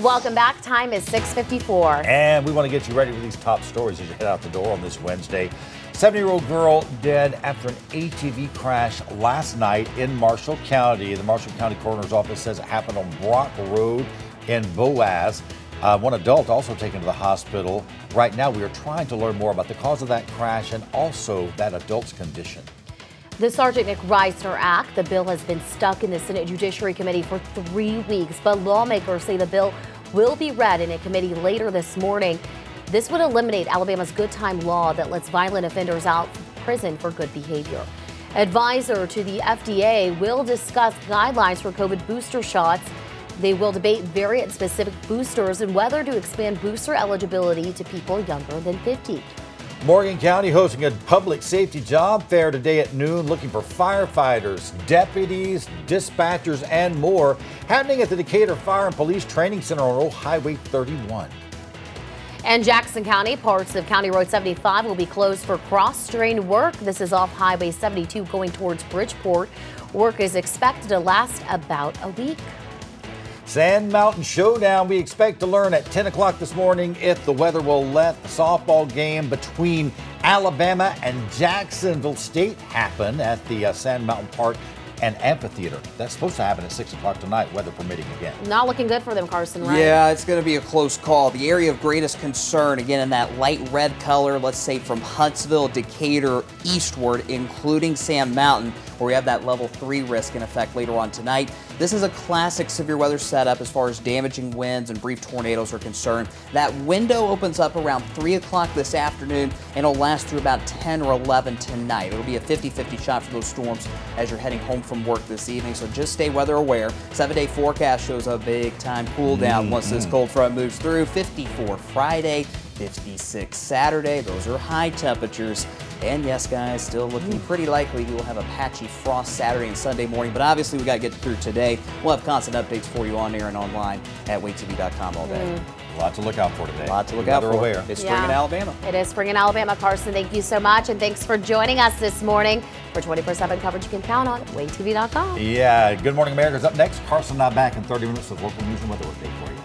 Welcome back. Time is 6:54. And we want to get you ready for these top stories as you head out the door on this Wednesday. 70-year-old girl dead after an ATV crash last night in Marshall County. The Marshall County Coroner's Office says it happened on Brock Road in Boaz. Uh, one adult also taken to the hospital. Right now, we are trying to learn more about the cause of that crash and also that adult's condition. The Sergeant Nick Risner Act, the bill has been stuck in the Senate Judiciary Committee for three weeks, but lawmakers say the bill will be read in a committee later this morning. This would eliminate Alabama's good time law that lets violent offenders out of prison for good behavior. Advisor to the FDA will discuss guidelines for COVID booster shots. They will debate variant specific boosters and whether to expand booster eligibility to people younger than 50. Morgan County hosting a public safety job fair today at noon looking for firefighters, deputies, dispatchers, and more happening at the Decatur Fire and Police Training Center on Old Highway 31. And Jackson County, parts of County Road 75 will be closed for cross-drain work. This is off Highway 72 going towards Bridgeport. Work is expected to last about a week. Sand Mountain Showdown. We expect to learn at 10 o'clock this morning if the weather will let the softball game between Alabama and Jacksonville State happen at the uh, Sand Mountain Park and amphitheater. That's supposed to happen at 6 o'clock tonight, weather permitting again. Not looking good for them, Carson, right? Yeah, it's going to be a close call. The area of greatest concern, again, in that light red color, let's say from Huntsville, Decatur, eastward, including Sand Mountain where we have that level 3 risk in effect later on tonight. This is a classic severe weather setup as far as damaging winds and brief tornadoes are concerned. That window opens up around 3 o'clock this afternoon and it'll last through about 10 or 11 tonight. It'll be a 50-50 shot for those storms as you're heading home from work this evening, so just stay weather aware. Seven-day forecast shows a big time cool down mm -hmm. once this cold front moves through. 54 Friday, 56 Saturday. Those are high temperatures. And yes, guys, still looking pretty likely we will have a patchy frost Saturday and Sunday morning, but obviously we got to get through today. We'll have constant updates for you on air and online at WAAYTV.com all day. Mm. A lot to look out for today. A lot to look out for. Aware. It's spring yeah. in Alabama. It is spring in Alabama. Carson, thank you so much, and thanks for joining us this morning. For 24-7 coverage you can count on at Yeah, Good Morning America is up next. Carson and I back in 30 minutes with local news and weather update for you.